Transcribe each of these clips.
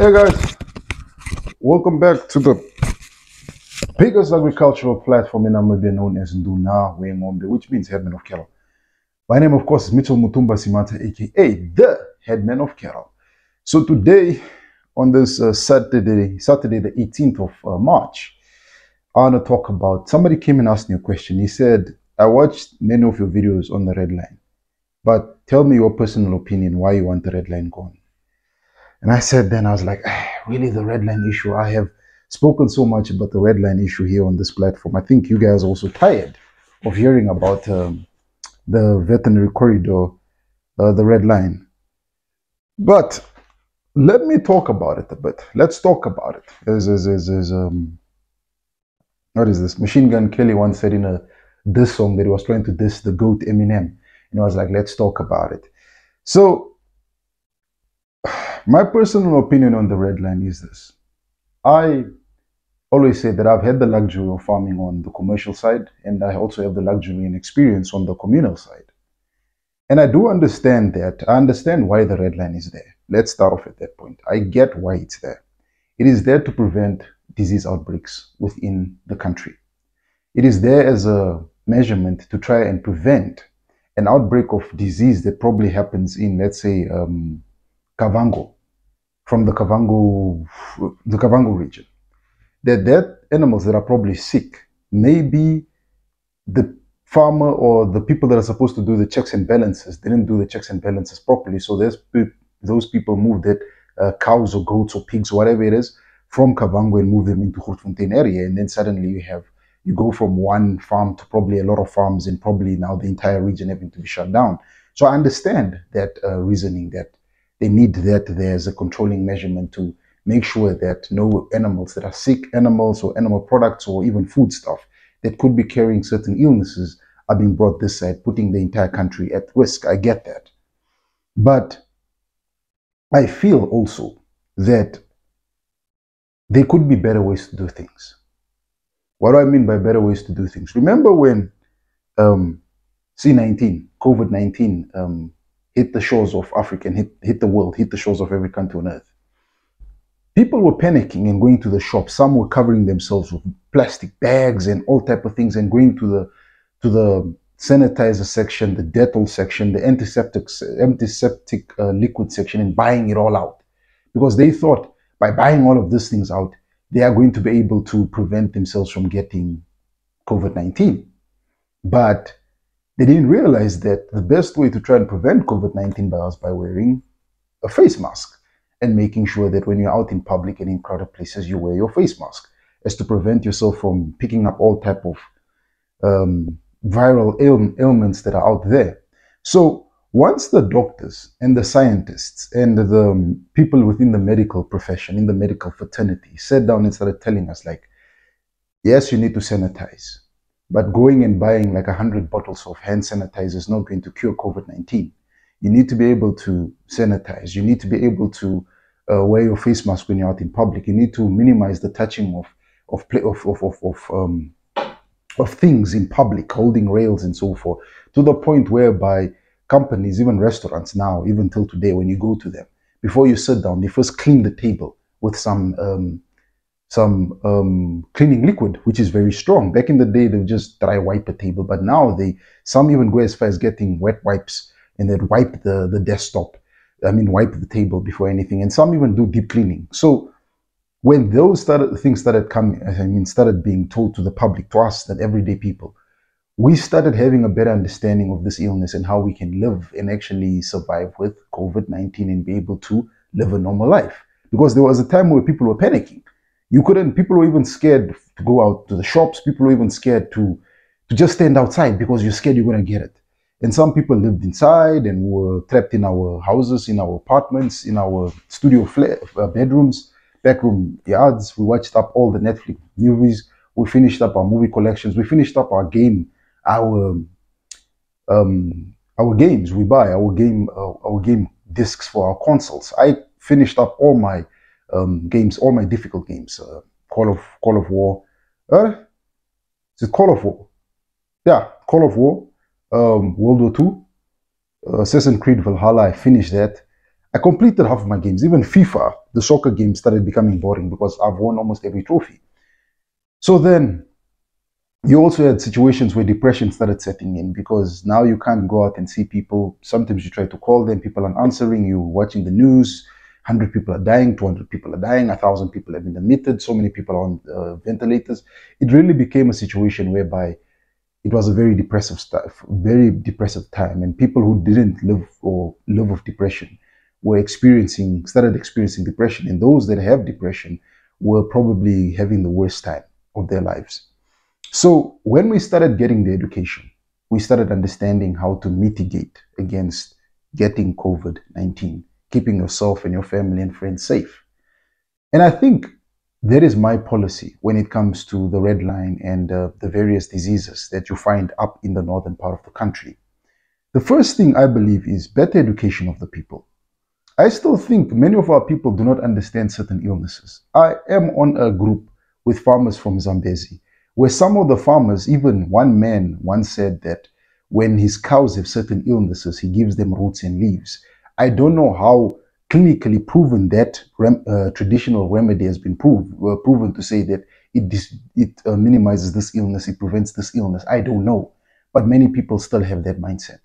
Hey guys, welcome back to the biggest agricultural platform in Namibia known as Nduna Wengombe, which means headman of cattle. My name, of course, is Mitchell Mutumba Simata, aka the headman of cattle. So today, on this uh, Saturday, Saturday the 18th of uh, March, I want to talk about. Somebody came and asked me a question. He said, "I watched many of your videos on the red line, but tell me your personal opinion why you want the red line gone." And I said, then I was like, ah, really, the red line issue. I have spoken so much about the red line issue here on this platform. I think you guys are also tired of hearing about um, the veterinary corridor, uh, the red line. But let me talk about it a bit. Let's talk about it. There's, there's, there's, um, what is this? Machine Gun Kelly once said in a diss song that he was trying to diss the goat Eminem. And I was like, let's talk about it. So, my personal opinion on the red line is this. I always say that I've had the luxury of farming on the commercial side, and I also have the luxury and experience on the communal side. And I do understand that. I understand why the red line is there. Let's start off at that point. I get why it's there. It is there to prevent disease outbreaks within the country. It is there as a measurement to try and prevent an outbreak of disease that probably happens in, let's say, um, Kavango, from the Kavango, the Kavango region. That dead animals that are probably sick may be the farmer or the people that are supposed to do the checks and balances didn't do the checks and balances properly. So there's those people moved it, uh, cows or goats or pigs, whatever it is, from Kavango and move them into Grootfontein area. And then suddenly you have, you go from one farm to probably a lot of farms and probably now the entire region having to be shut down. So I understand that uh, reasoning that they need that there as a controlling measurement to make sure that no animals that are sick animals or animal products or even food stuff that could be carrying certain illnesses are being brought this side, putting the entire country at risk. I get that. But I feel also that there could be better ways to do things. What do I mean by better ways to do things? Remember when um, C19, COVID 19, um, hit the shores of Africa and hit, hit the world, hit the shores of every country on earth? People were panicking and going to the shops. Some were covering themselves with plastic bags and all type of things and going to the to the sanitizer section, the Dettol section, the antiseptic antiseptic uh, liquid section, and buying it all out because they thought by buying all of these things out, they are going to be able to prevent themselves from getting COVID 19. But they didn't realize that the best way to try and prevent COVID 19 was by wearing a face mask and making sure that when you're out in public and in crowded places, you wear your face mask as to prevent yourself from picking up all type of um, viral ail- ailments that are out there. So once the doctors and the scientists and the um, people within the medical profession, in the medical fraternity, sat down and started telling us, like, yes, you need to sanitize, but going and buying like 100 bottles of hand sanitizer is not going to cure COVID 19. You need to be able to sanitize. You need to be able to uh, wear your face mask when you're out in public. You need to minimize the touching of of of of of, of, um, of things in public, holding rails and so forth, to the point whereby companies, even restaurants now, even till today, when you go to them, before you sit down, they first clean the table with some um, some um, cleaning liquid, which is very strong. Back in the day, they would just dry wipe a table, but now they some even go as far as getting wet wipes and then wipe the the desktop. I mean, wipe the table before anything, and some even do deep cleaning. So when those started, things started coming, I mean, started being told to the public, to us, that everyday people, we started having a better understanding of this illness and how we can live and actually survive with COVID 19 and be able to live a normal life. Because there was a time where people were panicking. You couldn't, people were even scared to go out to the shops. People were even scared to, to just stand outside because you're scared you're going to get it. And some people lived inside and were trapped in our houses, in our apartments, in our studio uh, bedrooms, backroom yards. We watched up all the Netflix movies. We finished up our movie collections. We finished up our game our um, our games we buy our game uh, our game discs for our consoles. I finished up all my um, games, all my difficult games. Uh, Call of Call of War. Uh, is it Call of War? Yeah, Call of War. Um, World War Two. Uh, Assassin's Creed Valhalla. I finished that. I completed half of my games. Even FIFA, the soccer game, started becoming boring because I've won almost every trophy. So then you also had situations where depression started setting in because now you can't go out and see people. Sometimes you try to call them, people aren't answering you, watching the news. 100 people are dying, 200 people are dying, 1,000 people have been admitted, so many people are on uh, ventilators. It really became a situation whereby it was a very depressive very depressive time, and people who didn't live or live with depression were experiencing, started experiencing depression, and those that have depression were probably having the worst time of their lives. So when we started getting the education, we started understanding how to mitigate against getting COVID 19, keeping yourself and your family and friends safe. And I think that is my policy when it comes to the red line and uh, the various diseases that you find up in the northern part of the country. The first thing I believe is better education of the people. I still think many of our people do not understand certain illnesses. I am on a group with farmers from Zambezi where some of the farmers, even one man once said that when his cows have certain illnesses, he gives them roots and leaves. I don't know how clinically proven that rem, uh, traditional remedy has been proved, uh, proven to say that it, it uh, minimizes this illness, it prevents this illness. I don't know. But many people still have that mindset.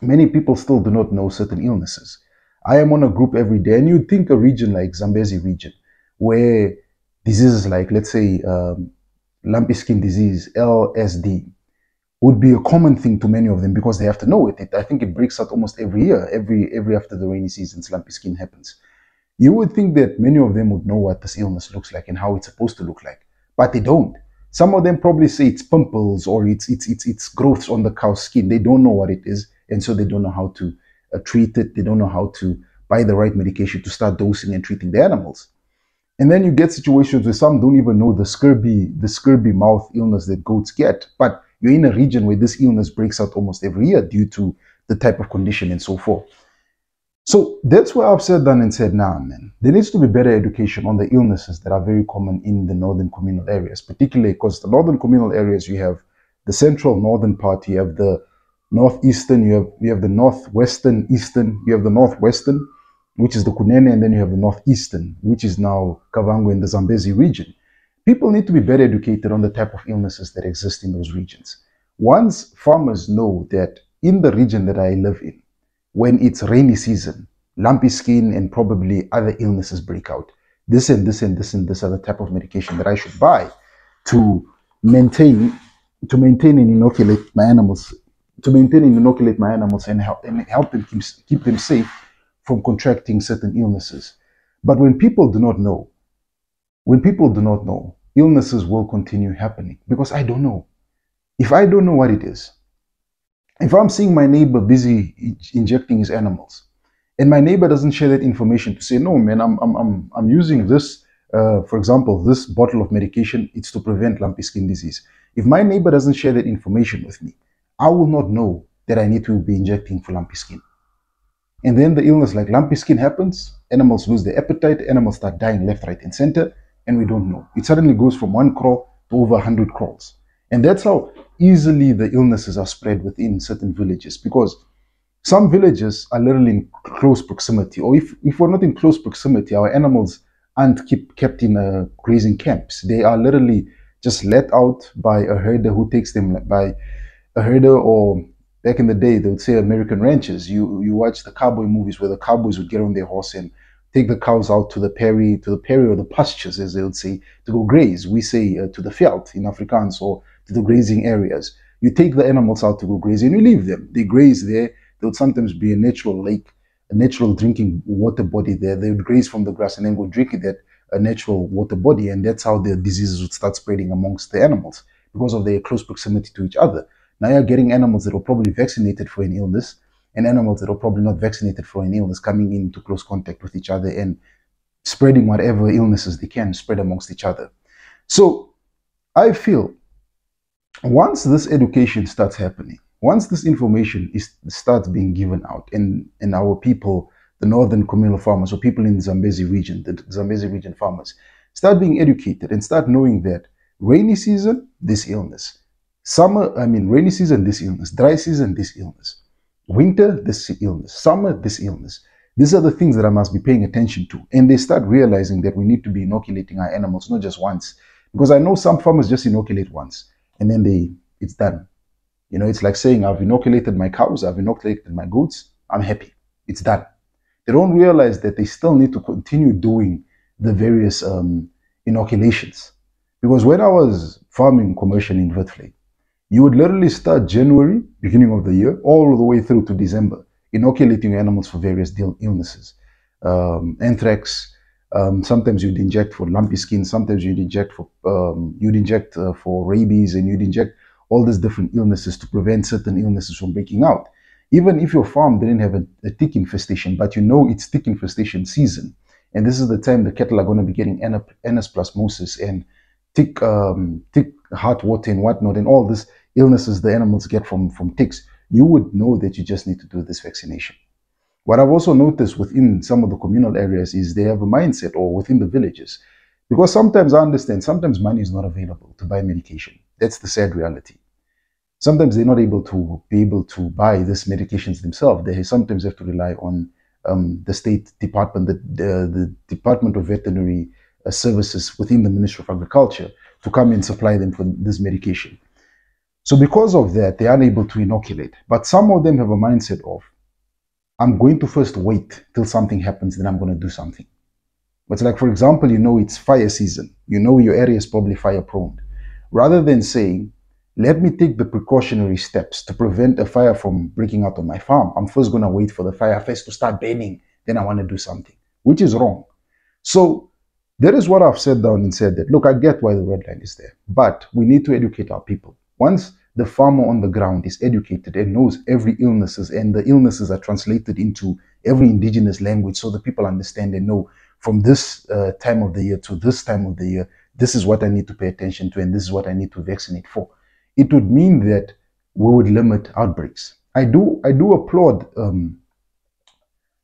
Many people still do not know certain illnesses. I am on a group every day, and you'd think a region like Zambezi region, where diseases like, let's say, um, lumpy skin disease, LSD, would be a common thing to many of them because they have to know it. it. I think it breaks out almost every year, every every after the rainy season, slumpy skin happens. You would think that many of them would know what this illness looks like and how it's supposed to look like, but they don't. Some of them probably say it's pimples or it's it's it's it's growths on the cow's skin. They don't know what it is, and so they don't know how to uh, treat it. They don't know how to buy the right medication to start dosing and treating the animals. And then you get situations where some don't even know the scurvy, the scabby mouth illness that goats get, but you're in a region where this illness breaks out almost every year due to the type of condition and so forth. So that's why I've said that and said, nah, man, there needs to be better education on the illnesses that are very common in the northern communal areas, particularly because the northern communal areas, you have the central northern part, you have the northeastern, you have, you have the northwestern, eastern, you have the northwestern, which is the Kunene, and then you have the northeastern, which is now Kavango in the Zambezi region. People need to be better educated on the type of illnesses that exist in those regions. Once farmers know that in the region that I live in, when it's rainy season, lumpy skin and probably other illnesses break out, this and this and this and this are the type of medication that I should buy to maintain to maintain and inoculate my animals to maintain and inoculate my animals and help and help them keep, keep them safe from contracting certain illnesses. But when people do not know, when people do not know, illnesses will continue happening because I don't know. If I don't know what it is, if I'm seeing my neighbor busy injecting his animals, and my neighbor doesn't share that information to say, no, man, I'm, I'm, I'm, I'm using this, uh, for example, this bottle of medication, it's to prevent lumpy skin disease. If my neighbor doesn't share that information with me, I will not know that I need to be injecting for lumpy skin. And then the illness like lumpy skin happens, animals lose their appetite, animals start dying left, right, and center, and we don't know. It suddenly goes from one kraal to over 100 kraals. And that's how easily the illnesses are spread within certain villages because some villages are literally in close proximity, or if, if we're not in close proximity, our animals aren't keep, kept in uh, grazing camps. They are literally just let out by a herder who takes them by a herder or back in the day, they would say American ranches. You you watch the cowboy movies where the cowboys would get on their horse and take the cows out to the prairie, to the prairie or the pastures, as they would say, to go graze. We say uh, to the veld in Afrikaans or to the grazing areas. You take the animals out to go graze and you leave them. They graze there. There would sometimes be a natural lake, a natural drinking water body there. They would graze from the grass and then go drink it at a natural water body. And that's how the diseases would start spreading amongst the animals because of their close proximity to each other. Now you're getting animals that are probably vaccinated for an illness and animals that are probably not vaccinated for an illness coming into close contact with each other and spreading whatever illnesses they can spread amongst each other. So I feel once this education starts happening, once this information is starts being given out and, and our people, the northern communal farmers or people in the Zambezi region, the Zambezi region farmers, start being educated and start knowing that rainy season, this illness, Summer, I mean, rainy season, this illness. Dry season, this illness. Winter, this illness. Summer, this illness. These are the things that I must be paying attention to. And they start realizing that we need to be inoculating our animals, not just once. Because I know some farmers just inoculate once and then they it's done. You know, it's like saying I've inoculated my cows, I've inoculated my goats, I'm happy. It's done. They don't realize that they still need to continue doing the various um, inoculations. Because when I was farming commercially in Witvlei, you would literally start January, beginning of the year, all the way through to December, inoculating animals for various illnesses. Um, anthrax, um, sometimes you'd inject for lumpy skin, sometimes you'd inject for um, you'd inject uh, for rabies, and you'd inject all these different illnesses to prevent certain illnesses from breaking out. Even if your farm didn't have a, a tick infestation, but you know it's tick infestation season, and this is the time the cattle are going to be getting anaplasmosis and tick, um, tick heart water and whatnot, and all these illnesses the animals get from, from ticks, you would know that you just need to do this vaccination. What I've also noticed within some of the communal areas is they have a mindset, or within the villages, because sometimes I understand, sometimes money is not available to buy medication. That's the sad reality. Sometimes they're not able to be able to buy these medications themselves. They sometimes have to rely on um, the state department, the, the, the Department of Veterinary uh, Services within the Ministry of Agriculture to come and supply them for this medication. So because of that, they are unable to inoculate. But some of them have a mindset of, I'm going to first wait till something happens, then I'm going to do something. But like, for example, you know it's fire season. You know your area is probably fire prone. Rather than saying, let me take the precautionary steps to prevent a fire from breaking out on my farm, I'm first going to wait for the fire first to start burning. Then I want to do something, which is wrong. So that is what I've said down and said that, look, I get why the red line is there, but we need to educate our people. Once the farmer on the ground is educated and knows every illnesses and the illnesses are translated into every indigenous language so the people understand and know from this uh, time of the year to this time of the year this is what i need to pay attention to and this is what i need to vaccinate for. It would mean that we would limit outbreaks. I do i do applaud um,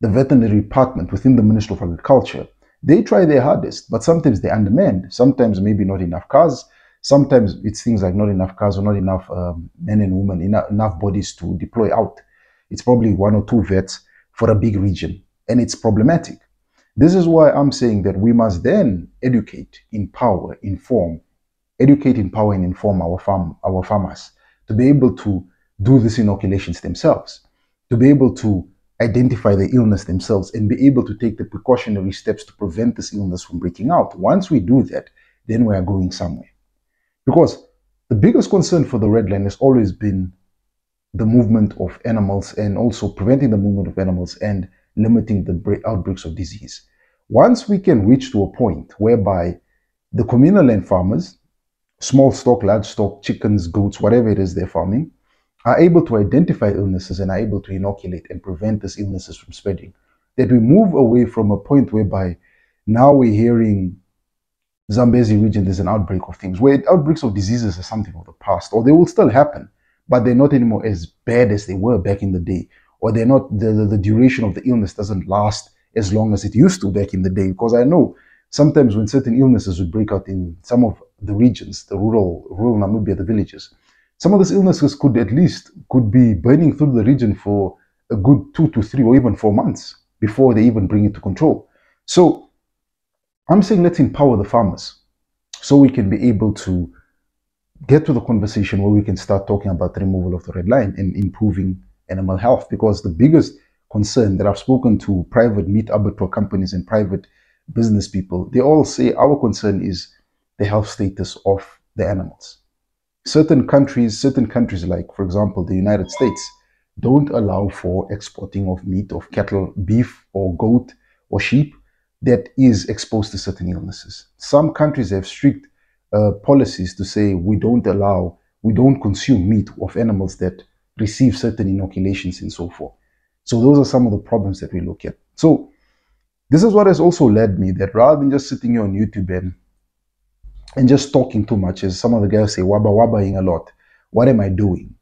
the veterinary department within the ministry of agriculture. They try their hardest but sometimes they undermanned sometimes maybe not enough cars Sometimes it's things like not enough cars or not enough um, men and women, enough, enough bodies to deploy out. It's probably one or two vets for a big region, and it's problematic. This is why I'm saying that we must then educate, empower, inform, educate, empower, and inform our farm, our farmers to be able to do these inoculations themselves, to be able to identify the illness themselves and be able to take the precautionary steps to prevent this illness from breaking out. Once we do that, then we are going somewhere. Because the biggest concern for the red line has always been the movement of animals and also preventing the movement of animals and limiting the outbreaks of disease. Once we can reach to a point whereby the communal land farmers, small stock, large stock, chickens, goats, whatever it is they're farming, are able to identify illnesses and are able to inoculate and prevent these illnesses from spreading, that we move away from a point whereby now we're hearing Zambezi region, there's an outbreak of things where outbreaks of diseases are something of the past, or they will still happen, but they're not anymore as bad as they were back in the day, or they're not, the, the, the duration of the illness doesn't last as long as it used to back in the day. Because I know sometimes when certain illnesses would break out in some of the regions, the rural, rural Namibia, the villages, some of these illnesses could at least could be burning through the region for a good two to three or even four months before they even bring it to control. So I'm saying let's empower the farmers so we can be able to get to the conversation where we can start talking about the removal of the red line and improving animal health. Because the biggest concern that I've spoken to private meat abattoir companies and private business people, they all say our concern is the health status of the animals. Certain countries, certain countries like, for example, the United States, don't allow for exporting of meat of cattle, beef or goat or sheep that is exposed to certain illnesses. Some countries have strict uh, policies to say we don't allow, we don't consume meat of animals that receive certain inoculations and so forth. So those are some of the problems that we look at. So this is what has also led me that rather than just sitting here on YouTube and and just talking too much, as some of the guys say, wabba wabbaing a lot. What am I doing?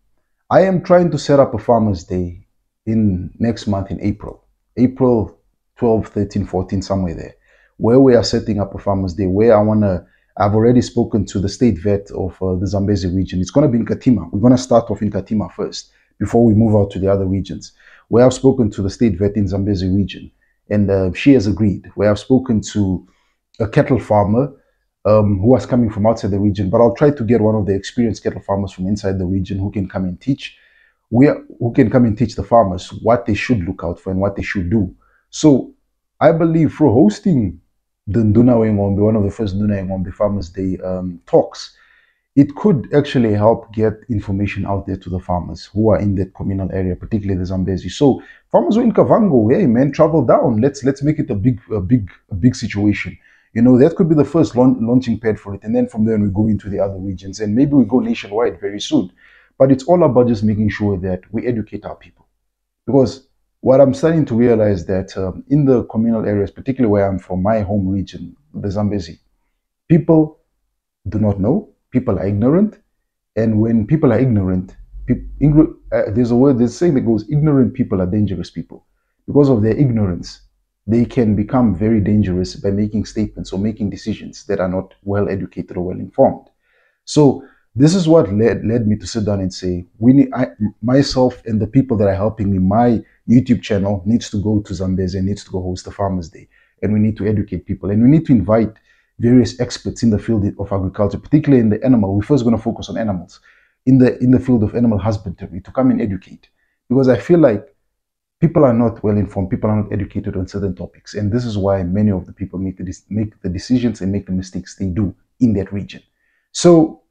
I am trying to set up a farmer's day in next month in April. April 12, 13, 14, somewhere there, where we are setting up a farmer's day, where I want to, I've already spoken to the state vet of uh, the Zambezi region. It's going to be in Katima. We're going to start off in Katima first before we move out to the other regions, where I've spoken to the state vet in Zambezi region. and uh, she has agreed. Where I've spoken to a cattle farmer um, who was coming from outside the region, but I'll try to get one of the experienced cattle farmers from inside the region who can come and teach. We are, who can come and teach the farmers what they should look out for and what they should do. So I believe through hosting the Nduna Wengombe, one of the first Nduna Wengombe Farmers Day um, talks, it could actually help get information out there to the farmers who are in that communal area, particularly the Zambezi. So farmers who in Kavango, hey man, travel down. Let's let's make it a big a big a big situation. You know, that could be the first launching pad for it. And then from there we go into the other regions and maybe we go nationwide very soon. But it's all about just making sure that we educate our people. Because what I'm starting to realize that um, in the communal areas, particularly where I'm from, my home region, the Zambezi, people do not know, people are ignorant. And when people are ignorant, uh, there's a word, there's a saying that goes, ignorant people are dangerous people. Because of their ignorance, they can become very dangerous by making statements or making decisions that are not well educated or well informed. So this is what led, led me to sit down and say, we need, I, myself and the people that are helping me, my YouTube channel needs to go to Zambezi and needs to go host the Farmers Day. And we need to educate people and we need to invite various experts in the field of agriculture, particularly in the animal. We're first going to focus on animals in the in the field of animal husbandry to come and educate. Because I feel like people are not well informed, people are not educated on certain topics. And this is why many of the people make the, make the decisions and make the mistakes they do in that region. So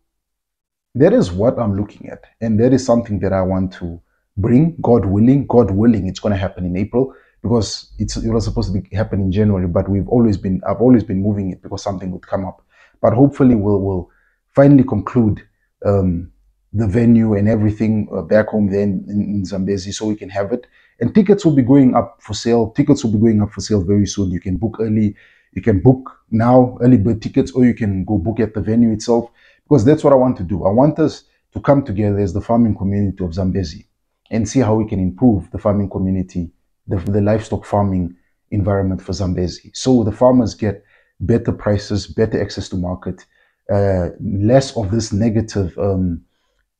that is what I'm looking at. And that is something that I want to bring, God willing. God willing, it's going to happen in April because it's it was supposed to be happen in January, but we've always been I've always been moving it because something would come up. But hopefully we'll we'll finally conclude um, the venue and everything uh, back home then in, in, Zambezi so we can have it. And tickets will be going up for sale. Tickets will be going up for sale very soon. You can book early. You can book now early bird tickets, or you can go book at the venue itself because that's what I want to do. I want us to come together as the farming community of Zambezi and see how we can improve the farming community the, the livestock farming environment for Zambezi. So the farmers get better prices, better access to market, uh, less of this negative um,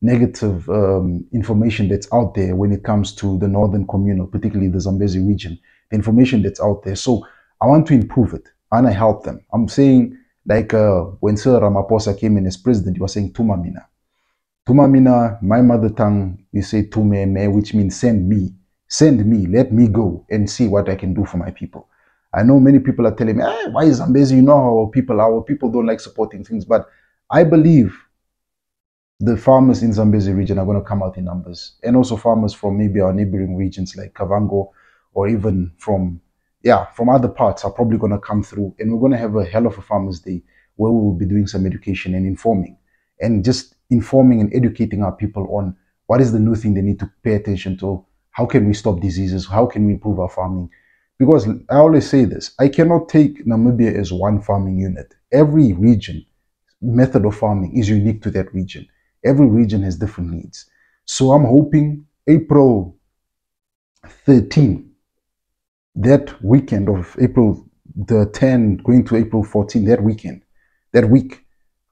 negative um, information that's out there when it comes to the northern communal, particularly the Zambezi region. The information that's out there. So I want to improve it and I help them. I'm saying like uh, when Cyril Ramaphosa came in as president, he was saying Thuma mina. Thuma mina, my mother tongue, we say Tumeme, which means send me. Send me, let me go and see what I can do for my people. I know many people are telling me, hey, why is Zambezi? You know how our people are. Our people don't like supporting things. But I believe the farmers in Zambezi region are going to come out in numbers. And also farmers from maybe our neighboring regions like Kavango or even from, yeah, from other parts are probably going to come through. And we're going to have a hell of a farmers day where we will be doing some education and informing and just informing and educating our people on what is the new thing they need to pay attention to how can we stop diseases? How can we improve our farming? Because I always say this, I cannot take Namibia as one farming unit. Every region, method of farming is unique to that region. Every region has different needs. So I'm hoping April 13, that weekend of April the 10 going to April 14, that weekend, that week,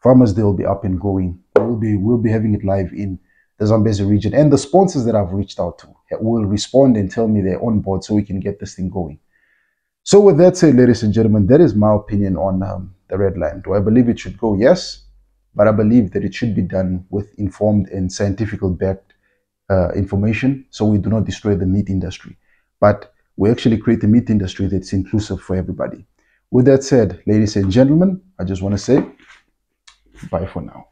Farmers Day will be up and going. We'll be we'll be having it live in the Zambezi region. And the sponsors that I've reached out to will respond and tell me they're on board so we can get this thing going. So with that said, ladies and gentlemen, that is my opinion on um, the red line. Do I believe it should go? Yes. But I believe that it should be done with informed and scientifically backed uh, information so we do not destroy the meat industry. But we actually create a meat industry that's inclusive for everybody. With that said, ladies and gentlemen, I just want to say bye for now.